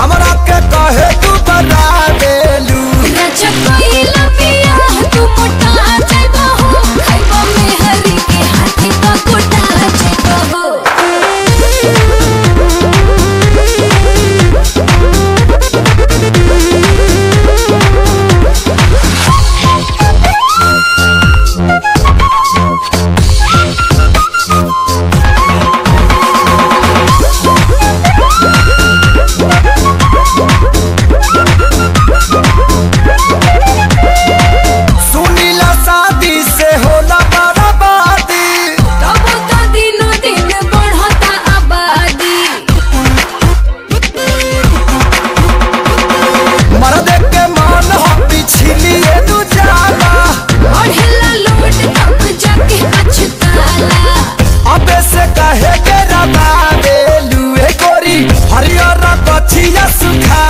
हमारा के कहे तू बता देलू काहे के रबाबे लुए गोरी हरियर पछिया सुखा